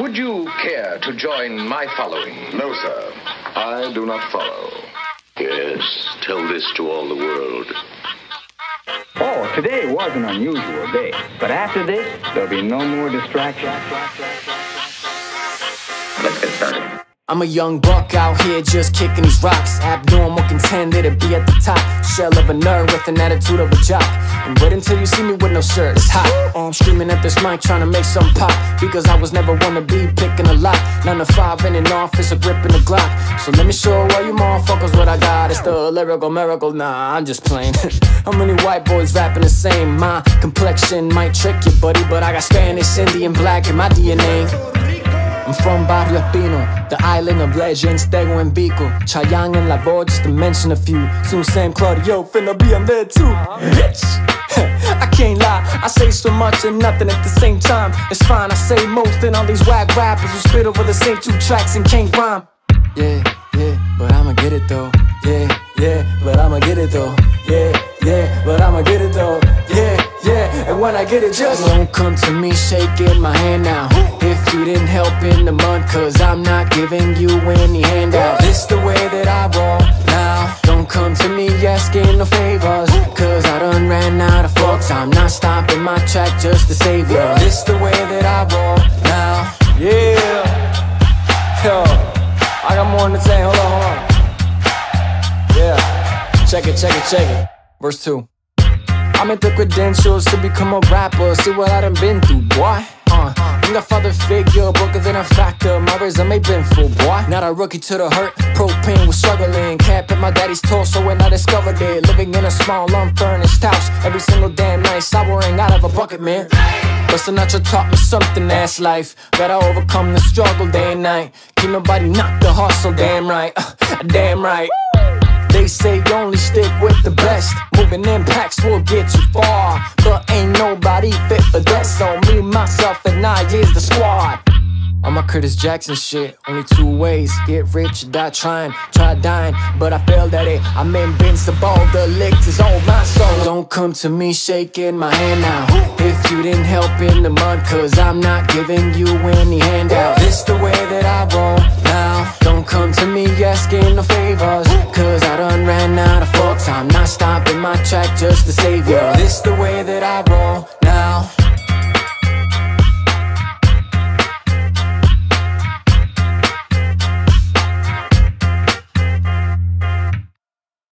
Would you care to join my following? No, sir. I do not follow. Yes, tell this to all the world. Oh, today was an unusual day. But after this, there'll be no more distractions. I'm a young buck out here just kicking these rocks. Abnormal, contended to be at the top. Shell of a nerd with an attitude of a jock. And wait until you see me with no shirt, it's hot. Oh, I'm screaming at this mic trying to make some pop. Because I was never to be picking a lot. Nine to five in an office, a grip in the Glock. So let me show all you motherfuckers what I got. It's the lyrical miracle, nah, I'm just playing. How many white boys rapping the same? My complexion might trick you, buddy, but I got Spanish, Indian, black in my DNA. I'm from Barrio Pino, the island of legends, Tego and Vico. Chayanne and La Voz, just to mention a few. Soon Sam Claudio, finna be on there too. Bitch! I can't lie, I say so much and nothing at the same time. It's fine, I say most, and all these whack rappers who spit over the same two tracks and can't rhyme. Yeah, yeah, but I'ma get it though. Yeah, yeah, but I'ma get it though. Yeah, yeah, but I'ma get it though. Yeah, yeah, and when I get it, just don't come to me shaking my hand now. If you didn't help in the month, cause I'm not giving you any handout. This the way that I roll now. Don't come to me asking no favors, cause I done ran out of fucks. I'm not stopping my track just to save you. This the way that I roll now. Yeah. Yo, I got more to say. Hold on, hold on. Yeah. Check it, check it, check it. Verse 2. I'm at the credentials to become a rapper. See what I done been through, boy. Uh, I'm the father figure, broker than a factor. My resume been full, boy. Not a rookie to the hurt. Propane was struggling. Cap at my daddy's torso when I discovered it. Living in a small, unfurnished house. Every single damn night, sobering out of a bucket, man. But Sinatra taught me something, that's life. Gotta overcome the struggle day and night. Keep nobody knock the hustle, damn right. Uh, damn right. They say only stick with the best. Moving impacts will get you far. But ain't nobody fit for that. So myself, and I is the squad. On my Curtis Jackson shit, only two ways Get rich or die trying, try dying But I failed at it, I'm invincible The licks is all my soul. Don't come to me shaking my hand now. If you didn't help in the mud Cause I'm not giving you any handout This the way that I roll now. Don't come to me asking no favors Cause I done ran out of fucks. I'm not stopping my track just to save you This the way that I roll